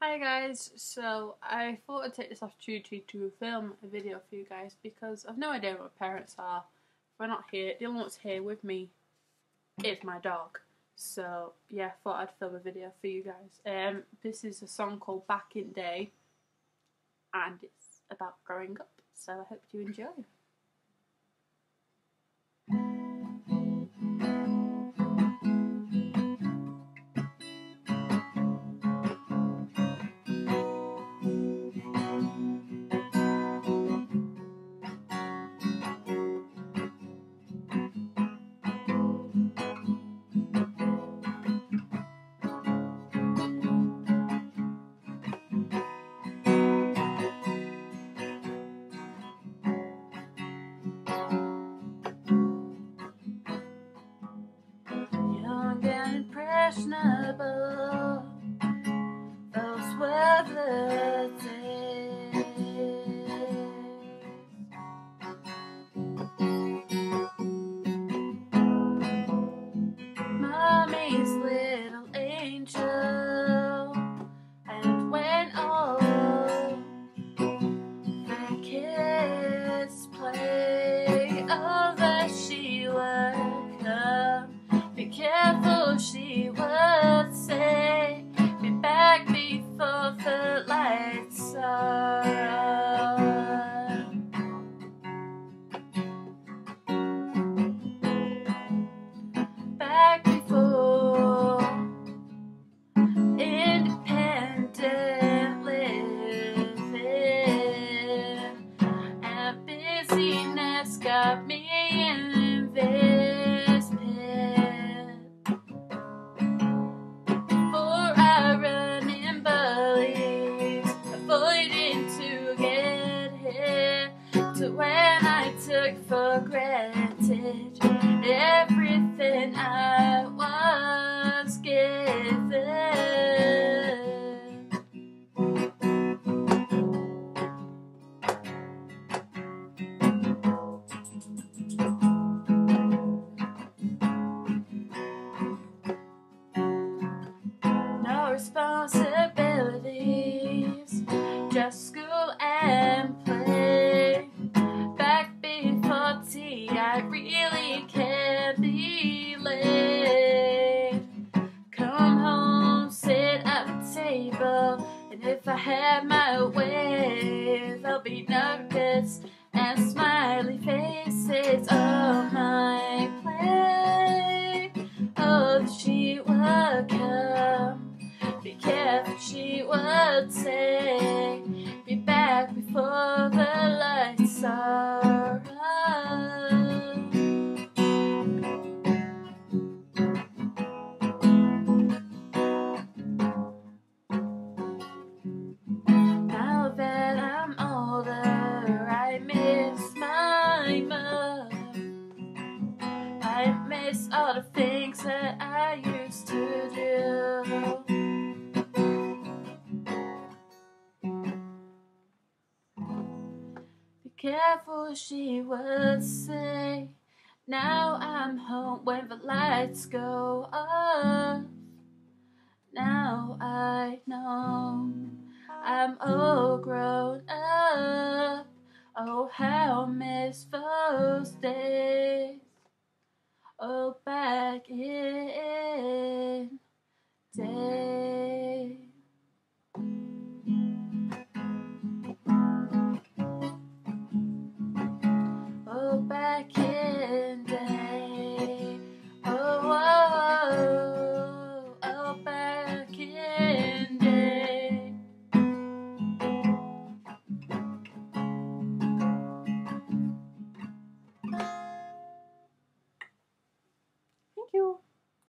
Hi guys, so I thought I'd take this opportunity to film a video for you guys because I've no idea what parents are. If we're not here, the only one's here with me is my dog. So yeah, thought I'd film a video for you guys. Um, this is a song called Back in Day and it's about growing up, so I hope you enjoy. Impressionable, To when I took for granted everything I was really can't be late. Come home, sit at the table, and if I had my way, there'll be nuggets and smiley faces on my plate. Oh, she would come. Be careful, she would say. Be back before the lights that I used to do. Be careful, she would say. Now I'm home when the lights go off. Now I know I'm all grown up. Oh, how I miss those days. Oh, back in day.